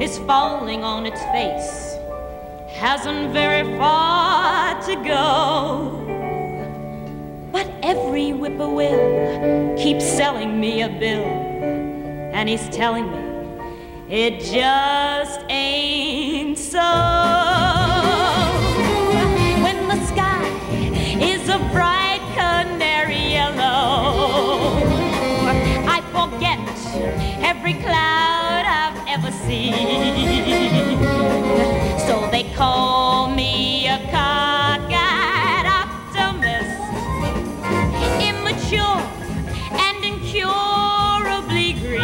is falling on its face. Hasn't very far to go. But every whippoorwill keeps selling me a bill. And he's telling me it just ain't so. When the sky is a bright canary yellow, I forget every cloud ever seen. So they call me a cockeyed optimist, immature and incurably green.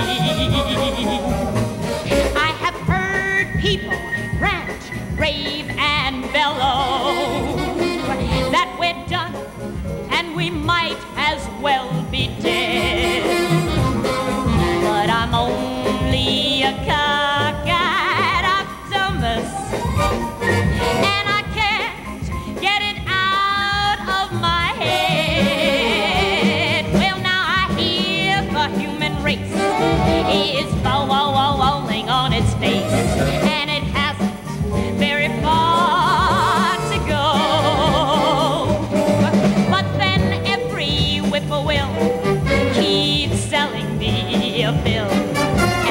I have heard people rant, rave, and bellow that we're done and we might as well be dead. Is bow wow wow wowing on its face, and it hasn't very far to go. But then every whippoorwill keeps selling me a bill,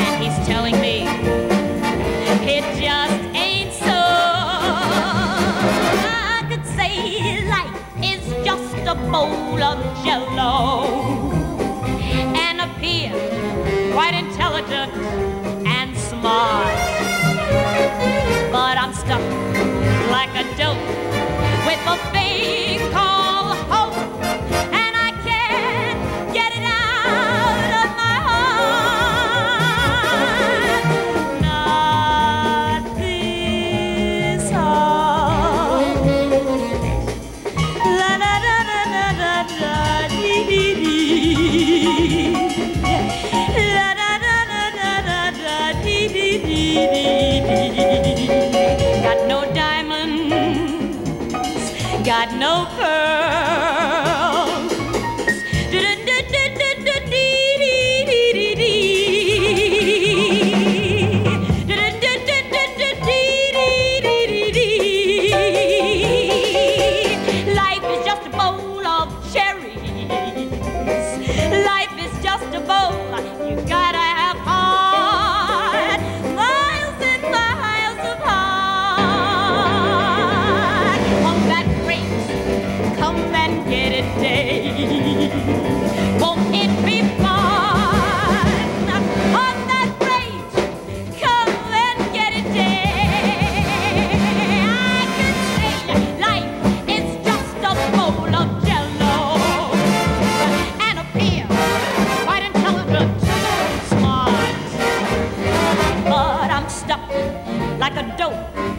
and he's telling me it just ain't so. I could say life is just a bowl of jello and appear quite and smart. But I'm stuck like a dope with a got no pearls. Like a dope